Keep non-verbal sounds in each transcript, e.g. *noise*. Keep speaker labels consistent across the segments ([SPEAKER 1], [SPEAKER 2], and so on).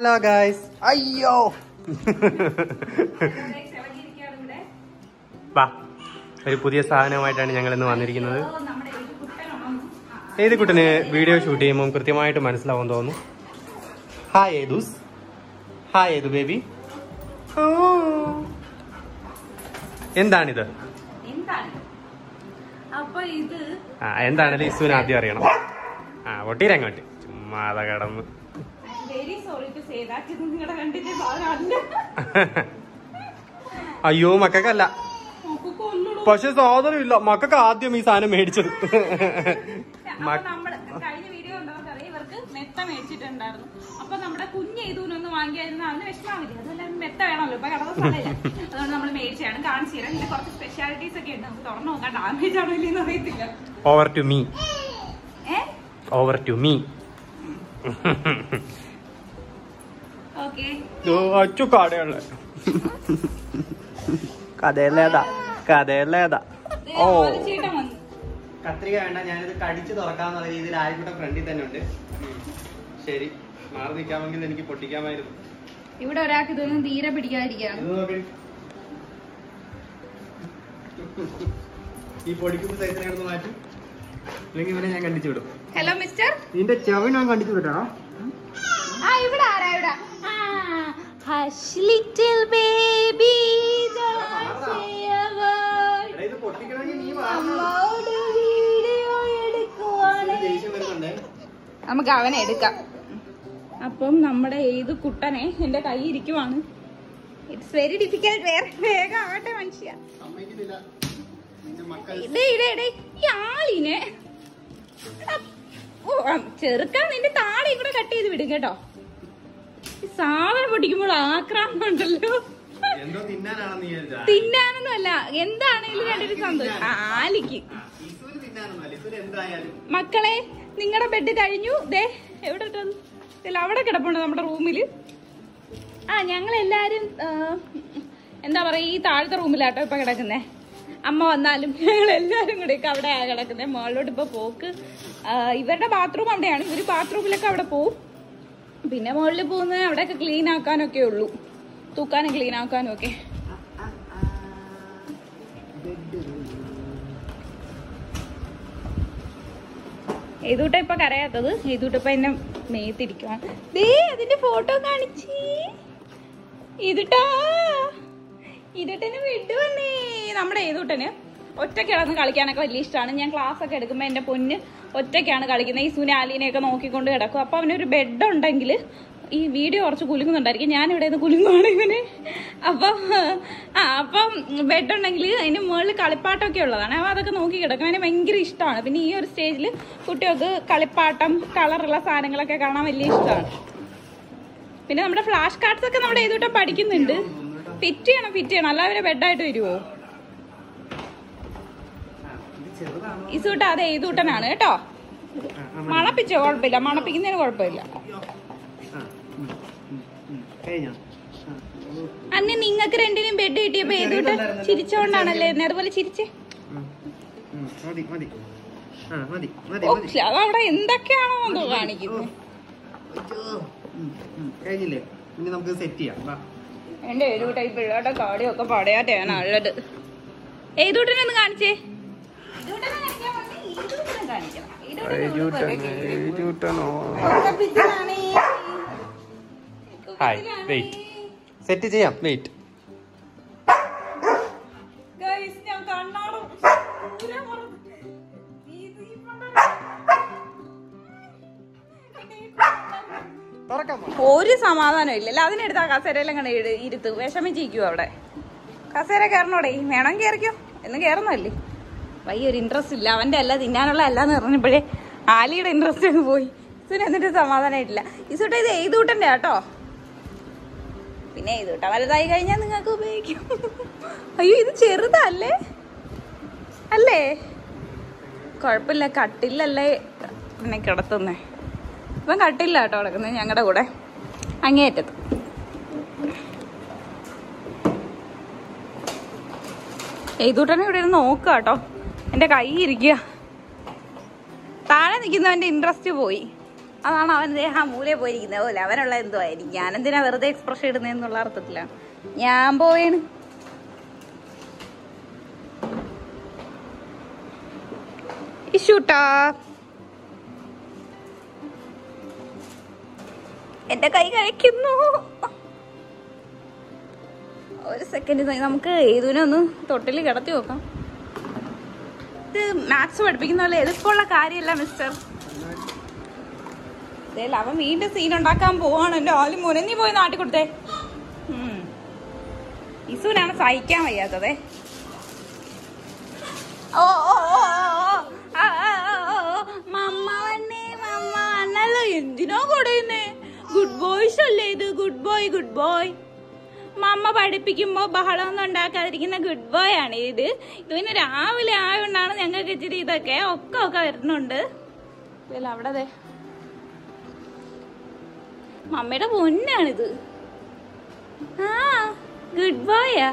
[SPEAKER 1] Hello guys അയ്യോ. വാ. ഒരു പുതിയ സാധനമായിട്ടാണ് ഞങ്ങൾ ഇന്ന് വന്നിരിക്കുന്നത്. ഏത് കുട്ടന് വീഡിയോ ഷൂട്ട് ചെയ്യുമ്പോൾ കൃത്യമായിട്ട് മനസ്സിലാവും തോന്നുന്നു? ഹായ് ഏതുസ്. ഹായ് ഏതു ബേബി? എന്താണിത്?
[SPEAKER 2] എന്താണ്
[SPEAKER 1] എന്താണല്ലോ ഇസുവിന് ആദ്യം അറിയണം. ആ ഒട്ടീരങ്ങോട്ട് ചുമ്മാ അതാ കടന്ന്.
[SPEAKER 2] Very sorry to say that ഇത് നിങ്ങളുടെ കണ്ടിട്ട്
[SPEAKER 1] അയ്യോ മക്കൾക്കല്ല. പക്ഷെ സാധനം ഇല്ല മക്കൾക്ക് ആദ്യം ഈ സാധനം മേടിച്ചത്.
[SPEAKER 2] കഴിഞ്ഞ വീഡിയോ ഉണ്ടവർക്കറിയാം ഇവർക്ക് മെത്ത മേടിച്ചിട്ടുണ്ടായിരുന്നു. അപ്പൊ നമ്മുടെ കുഞ്ഞ് ഇതൊന്നും വാങ്ങിയായിരുന്നു. അന്ന് വിഷമാവില്ല. അതെല്ലാം മെത്ത വേണമല്ലോ. ഇപ്പൊ കടന്ന സ്ഥലമില്ല. അതുകൊണ്ട് നമ്മൾ മേടിച്ചാണ് കാണിച്ചു തരാം. ഇതിന്റെ കുറച്ച് സ്പെഷ്യാലിറ്റീസ് ഒക്കെ ഉണ്ട്. നമുക്ക് തുറന്നു നോക്കാം. ഡാമേജ് ആണോ ഇല്ലെന്ന് അറിയത്തില്ല.
[SPEAKER 1] Over to me over to me Achu കടയുള്ള. കഥയല്ലേതാ കഥയല്ലേതാ ഓ. കത്രിക വേണ്ട ഞാനിത് കടിച്ചു തുറക്കാന്നുള്ള രീതിയിൽ ആയിക്കോട്ടെ ഫ്രണ്ടിൽ തന്നെ ഉണ്ട്. ശരി മാറി നിൽക്കാമെങ്കിൽ എനിക്ക് പൊട്ടിക്കാമായിരുന്നു.
[SPEAKER 2] ഇവിടെ ഒരാൾക്ക് ഇതൊന്നും തീരെ
[SPEAKER 1] പിടിക്കാതിരിക്കാം. ഈ പൊടിക്കുന്ന സൈസിനെ മാറ്റും. അല്ലെങ്കിൽ ഇവനെ ഞാൻ കണ്ടിച്ചു വിടും.
[SPEAKER 2] ഹലോ മിസ്റ്റർ
[SPEAKER 1] നിന്റെ ചെവി ഞാൻ കണ്ടിച്ചു വിട്ടോ
[SPEAKER 2] ആ ഇവിടെ. ആരാ ഇവിടെ ഹഷ് ലിറ്റിൽ ബേബി
[SPEAKER 1] ഇത് പൊട്ടിക്കണമെങ്കിൽ നീ
[SPEAKER 2] വീഡിയോ എടുക്കുവാണ്. നമുക്ക് അവനെ എടുക്കാം. അപ്പം നമ്മുടെ ഏത് കുട്ടനെ എന്റെ കൈ ഇരിക്കുവാണ്. ഇറ്റ്സ് വെരി ഡിഫിക്കൽട്ട് വേറെ വേഗം ആവട്ടെ മനുഷ്യ. ആളിനെ. ചെറുക്കാൻ നിന്റെ താടി കൂടെ കട്ട് ചെയ്ത് വിടും കേട്ടോ. സാധനം പൊട്ടിക്കുമ്പോൾ ആക്രാമം ഉണ്ടല്ലോ? തിന്നാനൊന്നും അല്ല എന്താണേലും രണ്ടൊരു സന്തോഷം. ആലിക്ക്. മക്കളെ നിങ്ങളുടെ ബെഡ് കഴിഞ്ഞു. ദേ എവിടെ അവിടെ കിടപ്പുണ്ട് നമ്മുടെ റൂമിൽ. ആ ഞങ്ങൾ എല്ലാരും എന്താ പറയാ ഈ താഴത്തെ റൂമിലാട്ടോ ഇപ്പൊ കിടക്കുന്നേ. അമ്മ വന്നാലും ഞങ്ങൾ എല്ലാരും കൂടെ ഒക്കെ അവിടെ കിടക്കുന്നേ. മുകളിലോട്ട് ഇപ്പൊ പോക്ക്. ഇവരുടെ ബാത്റൂം അവിടെയാണ്. ഇവർ ബാത്റൂമിലൊക്കെ അവിടെ പോവും. പിന്നെ മുകളിൽ പോകുന്നത് അവിടെയൊക്കെ ക്ലീൻ ആക്കാനൊക്കെ ഉള്ളൂ. തൂക്കാനും ക്ലീൻ ആക്കാനും ഒക്കെ. ഏതൂട്ട ഇപ്പൊ കരയാത്തത്? ഏതൂട്ട ഇപ്പൊ എന്നെ മേത്തിരിക്കുവാണ് ദേ അതിന്റെ ഫോട്ടോ കാണിച്ചേ. ഇതിട്ടാ. ഇതിട്ടന് വിടുവന്നേ നമ്മുടെ ഏതൂട്ടന് ഒറ്റ കിടന്ന് കളിക്കാനൊക്കെ വലിയ ഇഷ്ടമാണ് ഞാൻ ക്ലാസ് ഒക്കെ എടുക്കുമ്പോൾ എന്റെ പൊന്ന് ഒറ്റയ്ക്കാണ് കളിക്കുന്നത്. ഈ സുനാലിനെയൊക്കെ നോക്കിക്കൊണ്ട് കിടക്കും. അപ്പോൾ അവനൊരു ബെഡ് ഉണ്ടെങ്കിൽ ഈ വീഡിയോ കുറച്ച് കുലുങ്ങുന്നുണ്ടായിരിക്കും. ഞാൻ നിന്ന് കുലുങ്ങുവാണ് ഇവന്. അപ്പം ആ അപ്പം ബെഡ് ഉണ്ടെങ്കിൽ അതിന് മുകളിൽ കളിപ്പാട്ടമൊക്കെ ഉള്ളതാണ്. അപ്പോൾ അതൊക്കെ നോക്കി കിടക്കും. അതിന് ഭയങ്കര ഇഷ്ടമാണ്. പിന്നെ ഈ ഒരു സ്റ്റേജിൽ കുട്ടികൾക്ക് കളിപ്പാട്ടം കളറുള്ള സാധനങ്ങളൊക്കെ കാണാൻ വലിയ ഇഷ്ടമാണ്. പിന്നെ നമ്മുടെ ഫ്ലാഷ് കാർഡ്സ് ഒക്കെ നമ്മുടെ ഏതൂട്ടം പഠിക്കുന്നുണ്ട്. ഫിറ്റ് ചെയ്യണം ഫിറ്റ് ചെയ്യണം. അല്ലാതെ ബെഡായിട്ട് വരുമോ ഇസൂട്ട അത് ഏതൂട്ടനാണ് കേട്ടോ? മണപ്പിച്ചോ? കുഴപ്പമില്ല. മണപ്പിക്കുന്നതിന് കുഴപ്പമില്ല. അന്ന് നിങ്ങൾക്ക് രണ്ടിനും ബെഡ് കിട്ടിയപ്പോ ഏതൂട്ട ചിരിച്ചോണ്ടാണല്ലേ അതുപോലെ ചിരിച്ചേ? അതവിടെ എന്തൊക്കെയാണോ എന്തോ കാണിക്കുന്നത്
[SPEAKER 1] കഴിഞ്ഞില്ലേ ഇനി
[SPEAKER 2] എന്റെ കാടിയൊക്കെ പടയാട്ടാണ് ഉള്ളത്. ഏതൂട്ടനൊന്ന് കാണിച്ചേ? ഏതൂട്ടനെ
[SPEAKER 1] ഹായ് വെയിറ്റ് സെറ്റ് ചെയ്യാം. വെയിറ്റ്
[SPEAKER 2] ഒരു സമാധാനം ഇല്ലല്ലോ അതിനെടുത്ത് ആ കസേരയിലും കണ്ട് ഇരു- ഇരുത്ത്. വിഷമിച്ചിരിക്കും അവിടെ. കസേര കയറണോടെ? വേണം കയറിക്കോ? എന്ന് കയറുന്നല്ലേ വയ്യ ഒരു ഇൻട്രസ്റ്റ് ഇല്ല. അവന്റെ അല്ല തിന്നാനുള്ള അല്ല എന്ന് പറഞ്ഞപ്പോഴേ ആലിയുടെ ഇൻട്രസ്റ്റ് അങ്ങ് പോയി. ഇസുന് എന്നിട്ട് സമാധാനമായിട്ടില്ല ഇസൂട്ട ഇത് എഴുതൂട്ടന്റെ കേട്ടോ? പിന്നെ എഴുതൂട്ട വലുതായി കഴിഞ്ഞാൽ നിങ്ങൾക്ക് ഉപയോഗിക്കും. അയ്യോ ഇത് ചെറുതല്ലേ? അല്ലേ? കുഴപ്പമില്ല കട്ടില്ലല്ലേ പിന്നെ കിടത്തുന്നേ. ഇപ്പം കട്ടില്ല കേട്ടോ കിടക്കുന്നത് ഞങ്ങളുടെ കൂടെ. അങ്ങേയറ്റത്ത്. എഴുതൂട്ടനെ ഇവിടെ ഇരുന്ന് നോക്കുക കേട്ടോ. എന്റെ കൈ ഇരിക്കുക. താഴെ നിൽക്കുന്നവന്റെ ഇൻട്രസ്റ്റ് പോയി. അതാണ് അവൻ ദേഹ ആ മൂലയെ പോയിരിക്കുന്നത്. പോലെ അവനുള്ള എന്തോ ആയിരിക്കും. ഞാനെന്തിനാ വെറുതെ എക്സ്പ്രഷൻ ഇടുന്നതെന്നുള്ള അർത്ഥത്തിലാണ് ഞാൻ പോവേണ്. എന്റെ കൈ കഴിക്കുന്നു ഒരു സെക്കൻഡ് നമുക്ക് ഏതുവിനെ ഒന്ന് തൊട്ടിൽ കിടത്തി നോക്കാം. ഇത് മാത്സ് പഠിപ്പിക്കുന്ന പോലെ എളുപ്പമുള്ള കാര്യമല്ല മിസ്റ്റർ അവൻ വീണ്ടും സീൻ ഉണ്ടാക്കാൻ പോവാണ് എന്റെ ആലും മുനഞ്ഞു പോയി നാട്ടി കൊടുത്തേ. ഇസുവിനാണ് സഹിക്കാൻ വയ്യാത്തതേ. ഓ ഓ ഓ എന്തിനാ കൊടുന്നേ ഗുഡ് ബോയ്സ് അല്ലേ ഇത്? Good boy good boy mamma പഠിപ്പിക്കുമ്പോ ബഹളമൊന്നും ഉണ്ടാക്കാതിരിക്കുന്ന ഗുഡ് ബോയ് ആണ് ഇത്. ഇത് പിന്നെ രാവിലെ ആയതുകൊണ്ടാണ് ഞങ്ങൾക്ക് ഇച്ചിരി ഇതൊക്കെ ഒക്കെ ഒക്കെ വരുന്നുണ്ട്. അവിടെ ദേ. മമ്മയുടെ പൊന്നാണിത്. ആ ഗുഡ് ബോയാ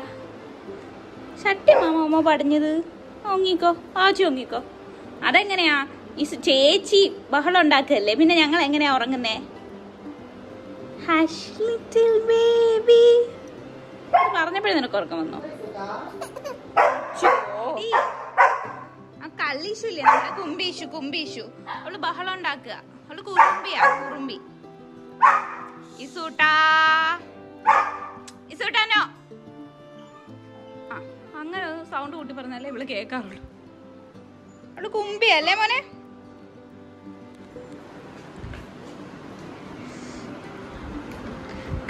[SPEAKER 2] ഷട്ടി മാമ അമ്മ പടഞ്ഞത് ഒങ്ങിക്കോ ആച്ചു ഒങ്ങിക്കോ അതെങ്ങനെയാ? ഈ ചേച്ചി ബഹളം ഉണ്ടാക്കല്ലേ? പിന്നെ ഞങ്ങൾ എങ്ങനെയാ ഉറങ്ങുന്നേ? ഹാഷ് ലിറ്റിൽ ബേബി പറഞ്ഞപ്പോഴേ നിനക്ക് ഉറക്കം വന്നു? ആ കള്ളീഷു ഇല്ലേ? നമ്മുടെ കുമ്പീഷു കുമ്പീഷു അവൾ ബഹളം ഉണ്ടാക്കുക. അവൾ കുറുമ്പിയാ കുറുമ്പി. ഇസൂട്ടാ. ഇസൂട്ടാനോ? അങ്ങനെ സൗണ്ട് കൂട്ടി പറഞ്ഞാലേ ഇവൾ കേൾക്കാറുള്ളൂ. അവൾ കുമ്പിയല്ലേ മോനെ?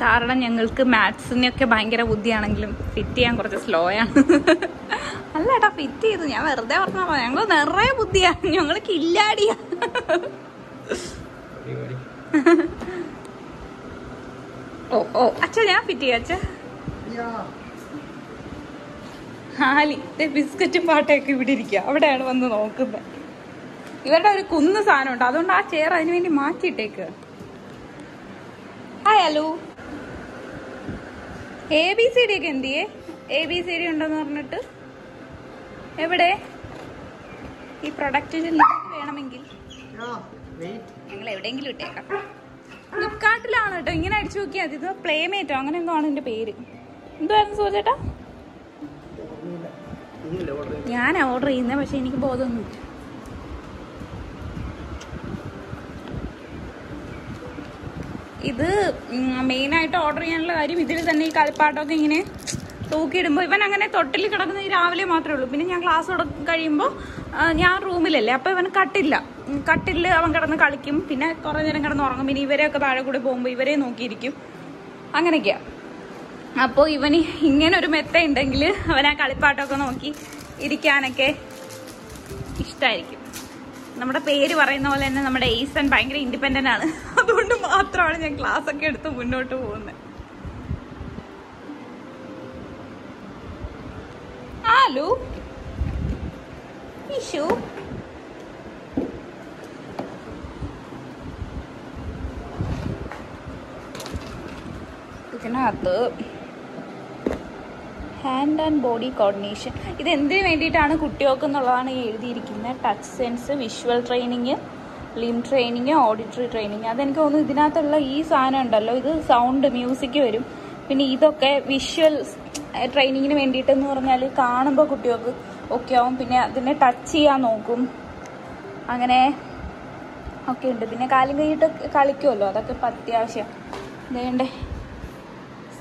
[SPEAKER 2] കാരണം ഞങ്ങൾക്ക് മാത്സിനെയൊക്കെ ഭയങ്കര ബുദ്ധിയാണെങ്കിലും ഫിറ്റ് ചെയ്യാൻ കുറച്ച് സ്ലോ ആണ്. അല്ല ഏട്ടാ ഫിറ്റ് ചെയ്തു. ഞാൻ വെറുതെ പറഞ്ഞാൽ ഞങ്ങൾ നിറയെ ബുദ്ധിയാണ് ഞങ്ങൾ കില്ലാടിയാ ഓ ഓ. അച്ഛ ഞാൻ ഫിറ്റ് ചെയ്യാം അച്ഛ. ഹാലി ബിസ്ക്കറ്റ് പാട്ടയൊക്കെ ഇവിടെ ഇരിക്കുക അവിടെയാണ് വന്ന് നോക്കുന്നത് ഇവരുടെ ഒരു കുന്ന് സാധനം ഉണ്ട് അതുകൊണ്ട് ആ ചെയർ അതിനു വേണ്ടി മാറ്റിയിട്ടേക്ക്. Hi hello A B C D ഒക്കെ എന്തിയേ എ ബി സി ഡി ഉണ്ടെന്ന് പറഞ്ഞിട്ട്. എവിടെ? ഈ പ്രൊഡക്റ്റ് വേണമെങ്കിൽ. ഞങ്ങൾ എവിടെയെങ്കിലും ഇട്ടേക്കാം. ഫ്ലിപ്കാർട്ടിലാണ് കേട്ടോ. ഇങ്ങനെ അടിച്ചു നോക്കിയാൽ മതി. ഇത് പ്ലേമേറ്റോ അങ്ങനെ എന്തോ ആണ് ഇതിന്റെ പേര്. എന്തുവായിരുന്നു സൂചേട്ടാ ഞാൻ ഓർഡർ ചെയ്യുന്നത് പക്ഷെ എനിക്ക് ബോധമൊന്നുമില്ല. ഇത് മെയിനായിട്ട് ഓർഡർ ചെയ്യാനുള്ള കാര്യം ഇതിൽ തന്നെ ഈ കളിപ്പാട്ടമൊക്കെ ഇങ്ങനെ തൂക്കിയിടുമ്പോൾ ഇവൻ അങ്ങനെ തൊട്ടിൽ കിടക്കുന്ന ഈ രാവിലെ മാത്രമേ ഉള്ളൂ. പിന്നെ ഞാൻ ക്ലാസ് തുടങ്ങി കഴിയുമ്പോൾ ഞാൻ റൂമിലല്ലേ അപ്പോൾ ഇവൻ കട്ടില്ല. കട്ടിൽ അവൻ കിടന്ന് കളിക്കും. പിന്നെ കുറേ നേരം കിടന്ന് ഉറങ്ങും. പിന്നെ ഇവരെയൊക്കെ താഴെ കൂടി പോകുമ്പോൾ ഇവരെ നോക്കിയിരിക്കും. അങ്ങനെയൊക്കെയാ. അപ്പോൾ ഇവന് ഇങ്ങനെ ഒരു മെത്ത ഉണ്ടെങ്കിൽ അവൻ ആ കളിപ്പാട്ടമൊക്കെ നോക്കി ഇരിക്കാനൊക്കെ ഇഷ്ടമായിരിക്കും നമ്മുടെ പേര് പറയുന്ന പോലെ തന്നെ നമ്മുടെ ഈസൺ ഭയങ്കര ഇൻഡിപെൻഡന്റ് ആണ്. *laughs* അതുകൊണ്ട് മാത്രമാണ് ഞാൻ ക്ലാസ് ഒക്കെ എടുത്ത് മുന്നോട്ട് പോകുന്നത്. ഹലോ ഇഷു ഇതിനകത്ത് ഹാൻഡ് ആൻഡ് ബോഡി കോർഡിനേഷൻ ഇത് എന്തിനു വേണ്ടിയിട്ടാണ് കുട്ടികൾക്ക് എന്നുള്ളതാണ് എഴുതിയിരിക്കുന്നത് touch sense visual training limb training auditory training അതെനിക്ക് തോന്നുന്നു ഇതിനകത്തുള്ള ഈ സാധനം ഉണ്ടല്ലോ. ഇത് സൗണ്ട് മ്യൂസിക് വരും. പിന്നെ ഇതൊക്കെ വിഷ്വൽ ട്രെയിനിങ്ങിന് വേണ്ടിയിട്ടെന്ന് പറഞ്ഞാൽ കാണുമ്പോൾ കുട്ടികൾക്ക് ഒക്കെ ആവും. പിന്നെ അതിനെ ടച്ച് ചെയ്യാൻ നോക്കും. അങ്ങനെ ഒക്കെ ഉണ്ട്. പിന്നെ കാലും കൈയിട്ട് കളിക്കുമല്ലോ അതൊക്കെ ഇപ്പം അത്യാവശ്യം. ഇതേണ്ടേ?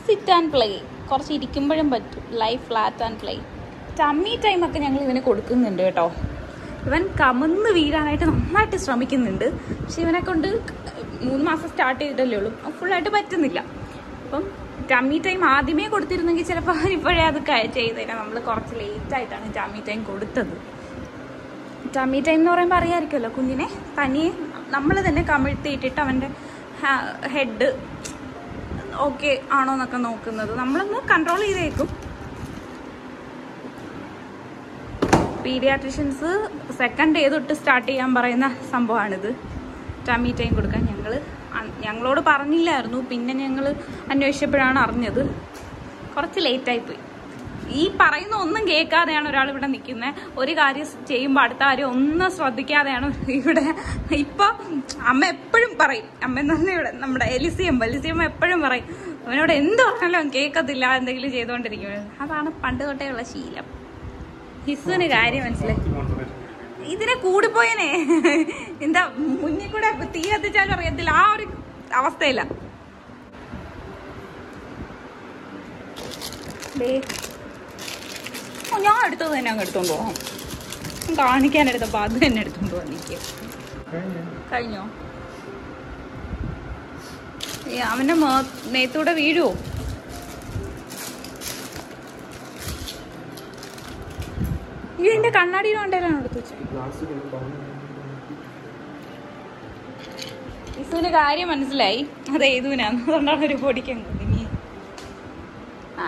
[SPEAKER 2] സിറ്റ് ആൻഡ് പ്ലേ കുറച്ച് ഇരിക്കുമ്പോഴും പറ്റും life flat and play tummy ടൈമൊക്കെ ഞങ്ങൾ ഇവന് കൊടുക്കുന്നുണ്ട് കേട്ടോ. ഇവൻ കമന്ന് വീഴാനായിട്ട് നന്നായിട്ട് ശ്രമിക്കുന്നുണ്ട്. പക്ഷെ ഇവനെ കൊണ്ട് മൂന്ന് മാസം സ്റ്റാർട്ട് ചെയ്തിട്ടല്ലേ ഉള്ളൂ. ഫുള്ളായിട്ട് പറ്റുന്നില്ല. അപ്പം ടമ്മി ടൈം ആദ്യമേ കൊടുത്തിരുന്നെങ്കിൽ ചിലപ്പോൾ ഇപ്പോഴേ അത് ചെയ്തേനെ. നമ്മൾ കുറച്ച് ലേറ്റ് ആയിട്ടാണ് ടമ്മി ടൈം കൊടുത്തത്. ടമ്മി ടൈം എന്ന് പറയുമ്പോൾ അറിയാമായിരിക്കുമല്ലോ കുഞ്ഞിനെ. തനിയെ നമ്മൾ തന്നെ കമിഴ്ത്തിയിട്ടിട്ട് അവന്റെ ഹെഡ് ഓക്കെ ആണോ എന്നൊക്കെ നോക്കുന്നത്. നമ്മളൊന്ന് കൺട്രോൾ ചെയ്തേക്കും. പീഡിയാട്രിഷ്യൻസ് സെക്കൻഡ് ഡേ തൊട്ട് സ്റ്റാർട്ട് ചെയ്യാൻ പറയുന്ന സംഭവമാണിത്. ടമ്മി ടൈം കൊടുക്കാൻ ഞങ്ങൾ ഞങ്ങളോട് പറഞ്ഞില്ലായിരുന്നു. പിന്നെ ഞങ്ങൾ അന്വേഷിച്ചപ്പോഴാണ് അറിഞ്ഞത്. കുറച്ച് ലേറ്റായി പോയി. ഈ പറയുന്ന ഒന്നും കേൾക്കാതെയാണ് ഒരാൾ ഇവിടെ നിൽക്കുന്നത് ഒരു കാര്യം ചെയ്യുമ്പോൾ അടുത്ത കാര്യം ഒന്നും ശ്രദ്ധിക്കാതെയാണ് ഇവിടെ ഇപ്പൊ അമ്മ എപ്പോഴും പറയും. അമ്മ എന്ന് പറഞ്ഞാൽ ഇവിടെ നമ്മുടെ എലിസിയമ്മ എലിസിയമ്മ എപ്പോഴും പറയും. അവനോട് എന്ത് പറഞ്ഞാലും കേൾക്കത്തില്ല എന്തെങ്കിലും ചെയ്തുകൊണ്ടിരിക്കുന്നത് അതാണ് പണ്ട് തൊട്ടേ ഉള്ള ശീലം. ഹിസുവിന് കാര്യം മനസ്സിലായി. ഇതിനെ കൂടിപ്പോയനെ. എന്താ മുന്നിൽ കൂടെ തീ കത്തിച്ചാലും അറിയത്തില്ല. ആ ഒരു അവസ്ഥയില്ല. ഞാൻ എടുത്തത് തന്നെ അങ്ങ് എടുത്തോണ്ട് പോവാം. കാണിക്കാൻ എടുത്തപ്പോ അത് തന്നെ എടുത്തോണ്ട് പോവാം എനിക്ക്. കഴിഞ്ഞോ? അവന്റെ നെയ്ത്തൂടെ വീഴുവോ? ഈ എന്റെ കണ്ണാടിയിൽ കൊണ്ടേലാണ് എടുത്തു ഇസുവിന് കാര്യം മനസ്സിലായി. അത് ഏതുവിനാന്ന് അതുകൊണ്ടാണ് ഒരു പൊടിക്കുന്നത് കുടുങ്ങി.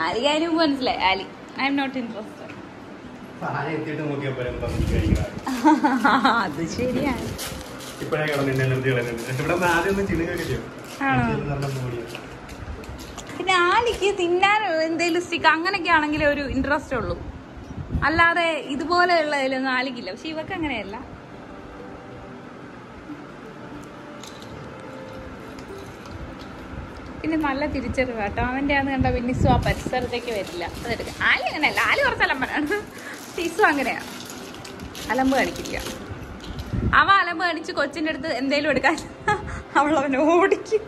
[SPEAKER 2] ആലി മുമ്പ് മനസ്സിലായി. ആലി ഐ എം നോട്ട് ഇൻട്രസ്റ്റഡ്
[SPEAKER 1] സാധനം എത്തിയിട്ട് നോക്കിയപ്പോ പറഞ്ഞു കഴിക്കണം *laughs*
[SPEAKER 2] അത് ശരിയാണ്.
[SPEAKER 1] ഇപ്പഴേ ഇവിടെ ചിണുകൊക്കെ.
[SPEAKER 2] പിന്നെ ആലിക്ക് തിന്നാൻ എന്തെങ്കിലും സ്റ്റിക്ക് അങ്ങനെയൊക്കെ ആണെങ്കിൽ ഒരു ഇൻട്രസ്റ്റ് ഉള്ളൂ. അല്ലാതെ ഇതുപോലെയുള്ളതിലൊന്നും ആലിക്കില്ല. പക്ഷെ ഇവക്ക് അങ്ങനെയല്ല. പിന്നെ നല്ല തിരിച്ചറിവ്. കേട്ടോ അവന്റെ ആന്ന് കണ്ട പിന്നെ ആ പരിസരത്തേക്ക് വരില്ല. അതെടുക്കാം. ആലി അങ്ങനെയല്ല. ആലി കുറച്ച് അലമ്പനാണ്. പക്ഷെ അങ്ങനെയാ. അലമ്പ് കാണിക്കില്ല. അവ അലമ്പ് കാണിച്ച് കൊച്ചിന്റെ അടുത്ത് എന്തേലും എടുക്കാൻ *laughs* അവൾ അവനെ ഓടിക്കും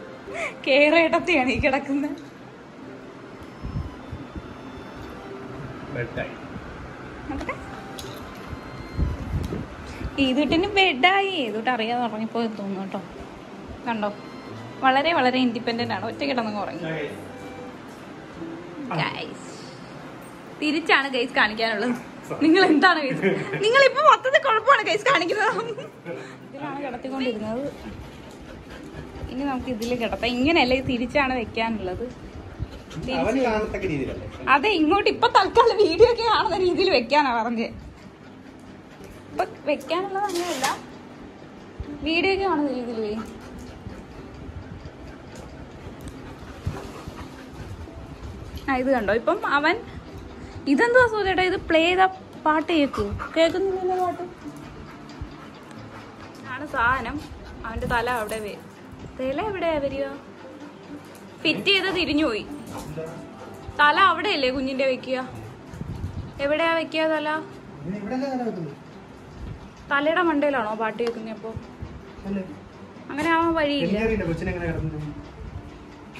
[SPEAKER 2] കേറേട്ടത്തെയാണ് ഈ കിടക്കുന്നത് ഈതുട്ടിന് ബെഡായി ഏതൂട്ട് അറിയാതെ ഉറങ്ങിപ്പോ തോന്നുന്നു കേട്ടോ. കണ്ടോ? വളരെ വളരെ ഇൻഡിപെൻഡന്റ് ആണ്. ഒറ്റ കിടന്നങ്ങ് ഉറങ്ങി. ഗൈസ് തിരിച്ചാണ് ഗൈസ് കാണിക്കാനുള്ളത്. നിങ്ങൾ എന്താണ് നിങ്ങൾ ഇപ്പൊ മൊത്തത്തിൽ കുഴപ്പമാണ് കേസ് കാണിക്കുന്നത്. ഇതിലാണ് കിടത്തിക്കൊണ്ടിരുന്നത്. ഇനി നമുക്ക് ഇതിൽ കിടത്താം. ഇങ്ങനെയല്ല തിരിച്ചാണ് വെക്കാനുള്ളത്? അതെ ഇങ്ങോട്ട് ഇപ്പൊ തൽക്കാലം വീഡിയോ ഒക്കെ കാണുന്ന രീതിയിൽ വെക്കാനാ പറഞ്ഞത് ഇപ്പൊ വെക്കാനുള്ളത് അങ്ങനെയല്ല. വീഡിയോ ഒക്കെ കാണുന്ന രീതിയിൽ ആ ഇത് കണ്ടോ? ഇപ്പം അവൻ ഇതെന്തുവാ സൂര്യേട്ടാ ഇത് പ്ലേ ചെയ്താ പാട്ട് കേക്കൂ? കേൾക്കുന്നില്ലല്ലോ പാട്ട്? ആണ് സാധനം. അവന്റെ തല അവിടെ വേ തല എവിടെയാ വരിക? ഫിറ്റ് ചെയ്ത് തിരിഞ്ഞുപോയി തല അവിടെയല്ലേ കുഞ്ഞിന്റെ വെക്കുക? എവിടെയാ വെക്കുക തല? തലയുടെ മണ്ടയിലാണോ പാട്ട്
[SPEAKER 1] കേൾക്കുന്നപ്പോ? അങ്ങനെ
[SPEAKER 2] ആവാൻ വഴിയില്ല?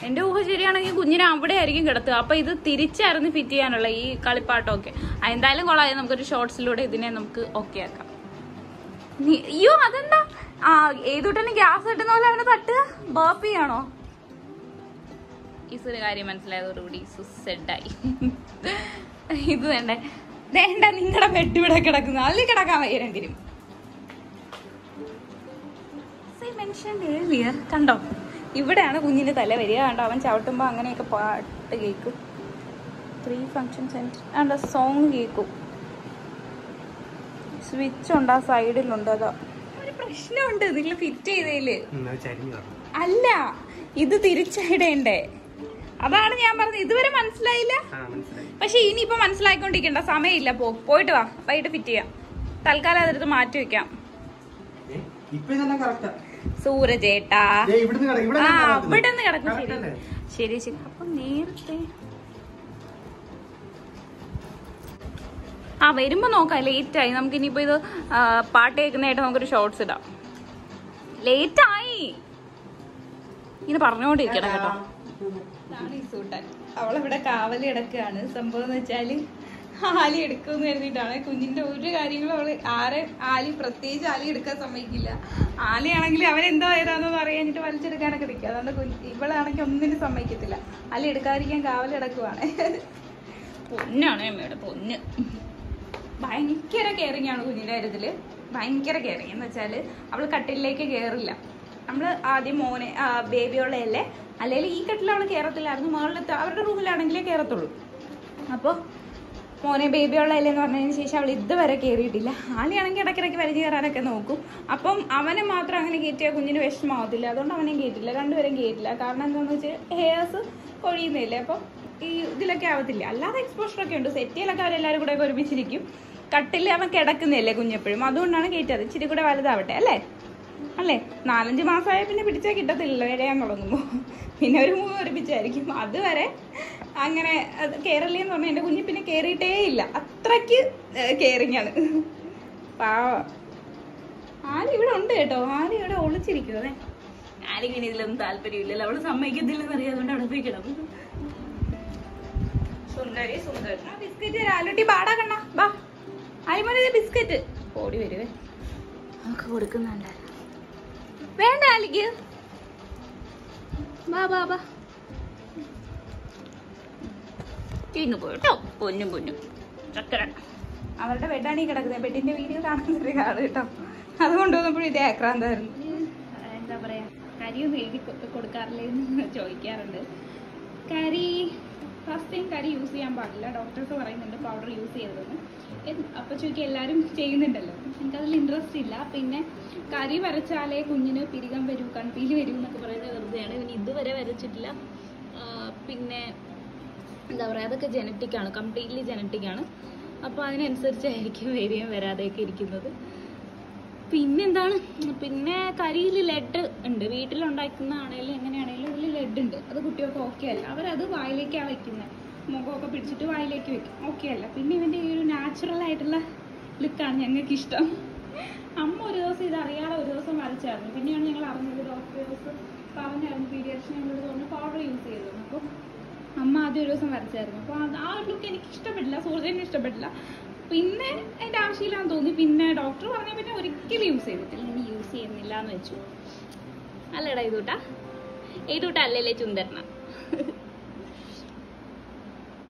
[SPEAKER 2] എന്റെ ഊഹ ശരിയാണെങ്കിൽ കുഞ്ഞിനെ അവിടെ ആയിരിക്കും കിടത്തുക. അപ്പൊ ഇത് തിരിച്ചായിരുന്നു ഫിറ്റ് ചെയ്യാനുള്ള ഈ കളിപ്പാട്ടമൊക്കെ. എന്തായാലും കൊള്ളാം. നമുക്കൊരു ഷോർട്സിലൂടെ ഇതിനെ നമുക്ക് ഓക്കെ ആക്കാം. അയ്യോ അതെന്താ? ആ ഏതുട്ടന് ഗ്യാസ് കിട്ടുന്ന പോലെ അവനെ തട്ടുക? ബേപ്പിയാണോ ഈസൊരു കാര്യം മനസ്സിലായതോടുകൂടി സുസെഡായി ഇത് വേണ്ടേ? വേണ്ട നിങ്ങളുടെ ബെഡ് ഇവിടെ കിടക്കുന്നു. അതിൽ കിടക്കാൻ വയ്യരെങ്കിലും കണ്ടോ? ഇവിടെയാണ് കുഞ്ഞിന്റെ തല വരിക. കണ്ടോ? അവൻ ചവിട്ടുമ്പോ അങ്ങനെയൊക്കെ പാട്ട് കേൾക്കും. ത്രീ ഫങ്ഷൻ സെന്റർ ആണ്ട സോങ് കേൾക്കും. സ്വിച്ച് ഉണ്ട് ആ സൈഡിലുണ്ട് അതാ. ഒരു പ്രശ്നമുണ്ട് നിങ്ങൾ ഫിറ്റ്
[SPEAKER 1] ചെയ്തേൽ.
[SPEAKER 2] അല്ല ഇത് തിരിച്ചിടേണ്ടേ അതാണ് ഞാൻ പറഞ്ഞത്. ഇതുവരെ മനസ്സിലായില്ല? പക്ഷെ ഇനിയിപ്പോ മനസ്സിലായിക്കൊണ്ടിരിക്കണ്ട. സമയമില്ല. പോ പോയിട്ട് വാ. വൈകിട്ട് ഫിറ്റ് ചെയ്യാം. തൽക്കാലം അതെടുത്ത് മാറ്റി വെക്കാം. സൂരജേട്ടാ. ആ അവിടെ നിന്ന് കിടക്കും ശരി. ശരി ശരി. അപ്പൊ നേരത്തെ ആ വരുമ്പോ നോക്കാം. ലേറ്റ് ആയി. നമുക്ക് ഇനിയിപ്പോ ഇത് പാട്ട് കേൾക്കുന്നതായിട്ട് നമുക്കൊരു ഷോർട്സ് ഇടാം. ലേറ്റ് ആയി. ഇങ്ങനെ പറഞ്ഞുകൊണ്ടിരിക്കണം കേട്ടോ. അവളിവിടെ കാവലി കിടക്കുകയാണ്. സംഭവം എന്ന് വെച്ചാൽ ആലി എടുക്കുമെന്ന് കരുതിയിട്ടാണ്. കുഞ്ഞിന്റെ ഒരു കാര്യങ്ങളും അവൾ ആരെ ആലി പ്രത്യേകിച്ച് ആലി എടുക്കാൻ സമ്മതിക്കില്ല. ആലിയാണെങ്കിൽ അവൻ എന്തോ ഏതാണെന്ന് അറിയാനിട്ട് വലിച്ചെടുക്കാനൊക്കെ നിൽക്കുക അതുകൊണ്ട് ഇവളാണെങ്കിൽ ഒന്നിനും സമ്മതിക്കത്തില്ല. ആലി എടുക്കാതിരിക്കാൻ കാവലി കിടക്കുവാണ്. പൊന്നാണ് അമ്മയുടെ പൊന്ന്. ഭയങ്കര കെയറിങ് ആണ് കുഞ്ഞിന്റെ കാര്യത്തിൽ ഭയങ്കര കെയറിങ് എന്ന് വെച്ചാൽ അവൾ കട്ടിലേക്ക് കയറില്ല നമ്മൾ ആദ്യം മോനെ ബേബിയോളയല്ലേ? അല്ലെങ്കിൽ ഈ കട്ടിൽ അവൾ കയറത്തില്ലായിരുന്നു മുകളിലത്തെ അവരുടെ റൂമിലാണെങ്കിലേ കയറത്തുള്ളൂ അപ്പോൾ മോനെ ബേബി ഉള്ളതല്ലേന്ന് പറഞ്ഞതിന് ശേഷം അവൾ ഇതുവരെ കയറിയിട്ടില്ല ആലിയാണെങ്കിൽ ഇടയ്ക്കിടയ്ക്ക് വലിച്ചു കയറാനൊക്കെ നോക്കും. അപ്പം അവനെ മാത്രം അങ്ങനെ കയറ്റിയാൽ കുഞ്ഞിന് വിഷമാവത്തില്ല അതുകൊണ്ട് അവനെയും കയറ്റില്ല രണ്ടുപേരും കയറ്റില്ല കാരണം എന്താണെന്ന് വെച്ചാൽ ഹെയർസ് കൊഴിയുന്നില്ലേ? അപ്പം ഈ ഇതിലൊക്കെ ആവത്തില്ല. അല്ലാതെ എക്സ്പോഷറൊക്കെ ഉണ്ട്. സെറ്റിയിലൊക്കെ അവരെല്ലാവരും കൂടെ ഒരുമിച്ചിരിക്കും. കട്ടിൽ അവൻ കിടക്കുന്നില്ലേ കുഞ്ഞെപ്പോഴും? അതുകൊണ്ടാണ് കയറ്റാത് ഇച്ചിരി കൂടെ വലുതാവട്ടെ അല്ലേ? അല്ലേ? നാലഞ്ച് മാസമായ പിന്നെ പിടിച്ചാൽ കിട്ടത്തില്ല ഇഴയാൻ തുടങ്ങുമ്പോൾ പിന്നെ ഒരു മൂന്ന് ഒരുമിച്ചായിരിക്കും അതുവരെ അങ്ങനെ അത് കേരളീയ എന്ന് പറഞ്ഞാൽ എന്റെ കുഞ്ഞ് പിന്നെ കയറിയിട്ടേ ഇല്ല. അത്രയ്ക്ക് കെയറിങ് ആണ്. പാവ. ആര് ഇവിടെ ഉണ്ട് കേട്ടോ. ആര് ഇവിടെ ഒളിച്ചിരിക്കുവേ ആരിങ്ങനെ ഇതിലൊന്നും താല്പര്യമില്ലല്ലോ. അവൾ സമ്മതിക്കത്തില്ലെന്ന് അറിയാതുകൊണ്ട് അവിടെ പോയി കിടക്കും സുന്ദരി സുന്ദരി. ആ ബിസ്ക്കറ്റ് രാലുട്ടി ബാടാ കണ്ണ. ബാ അരിമോനെ ബിസ്ക്കറ്റ്. ഓടി വരുവേ. നമുക്ക് കൊടുക്കുന്നുണ്ട്? വേണ്ട അലിക്ക് ബാ ഇങ്ങ് പോയിട്ടോ പൊന്നും പൊന്നും. ചക്കര അവരുടെ ബെഡാണ് ഈ കിടക്കുന്നത്. ബെഡിന്റെ വീഡിയോ കാണുന്നൊരു കാട് കേട്ടോ. അത് കൊണ്ടുവന്നപ്പോഴും ഇതേ ആക്രാന്തായിരുന്നു. എന്താ പറയാ? കരിയൊന്നും എഴുതി കൊ- കൊടുക്കാറില്ലേ എന്ന് ചോദിക്കാറുണ്ട്. കരി ഫസ്റ്റ് ടൈം കരി യൂസ് ചെയ്യാൻ പാടില്ല. ഡോക്ടേഴ്സ് പറയുന്നുണ്ട് പൗഡർ യൂസ് ചെയ്തതെന്ന് അപ്പൊ ചോദിക്കുക എല്ലാവരും ചെയ്യുന്നുണ്ടല്ലോ. എനിക്കതിൽ ഇൻട്രസ്റ്റ് ഇല്ല. പിന്നെ കരി വരച്ചാലേ കുഞ്ഞിന് പിരികം വരൂ കൺപീൽ വരൂ എന്നൊക്കെ പറയുന്നത് വെറുതെയാണ്. ഇവന് ഇതുവരെ വരച്ചിട്ടില്ല. പിന്നെ എന്താ പറയുക അതൊക്കെ ജനറ്റിക് ആണ് കംപ്ലീറ്റ്ലി ജനറ്റിക് ആണ്. അപ്പോൾ അതിനനുസരിച്ചായിരിക്കും വരികയും വരാതെയൊക്കെ ഇരിക്കുന്നത്. പിന്നെന്താണ്? പിന്നെ കരിയിൽ ലെഡ് ഉണ്ട്. വീട്ടിലുണ്ടാക്കുന്ന ആണെങ്കിലും എങ്ങനെയാണെങ്കിലും അതിൽ ലെഡ് ഉണ്ട്. അത് കുട്ടികൾക്ക് ഓക്കെ അല്ല. അവരത് വായിലേക്കാണ് വെക്കുന്നത് മുഖമൊക്കെ പിടിച്ചിട്ട് വായിലേക്ക് വെക്കും. ഓക്കെ അല്ല. പിന്നെ ഇവന്റെ ഈ ഒരു നാച്ചുറൽ ആയിട്ടുള്ള ലുക്കാണ് ഞങ്ങൾക്ക് ഇഷ്ടം അമ്മ ഒരു ദിവസം ഇത് അറിയാതെ ഒരു ദിവസം വരച്ചായിരുന്നു. പിന്നെയാണ് ഞങ്ങൾ അറിഞ്ഞത് ഡോക്ടേഴ്സ് പറഞ്ഞായിരുന്നു പീഡിയാട്രിഷൻ ഞങ്ങളോട് പറഞ്ഞു പൗഡർ യൂസ് ചെയ്തു. അപ്പോൾ അമ്മ ആദ്യം ഒരു ദിവസം വരച്ചായിരുന്നു. അപ്പോൾ ആ ഒരു ലുക്ക് എനിക്ക് ഇഷ്ടപ്പെട്ടില്ല സൂര്യന് ഇഷ്ടപ്പെട്ടില്ല. പിന്നെ എന്റെ ആവശ്യമില്ലാന്ന് തോന്നി. പിന്നെ ഡോക്ടർ പറഞ്ഞ പിന്നെ ഒരിക്കലും യൂസ് ചെയ്തിട്ടില്ല. ഇനി യൂസ് ചെയ്യുന്നില്ല എന്ന് വെച്ചു. അല്ലടാ ഇതൂട്ടാ. ഇതൂട്ടാ അല്ലല്ലേ ചുന്ദരന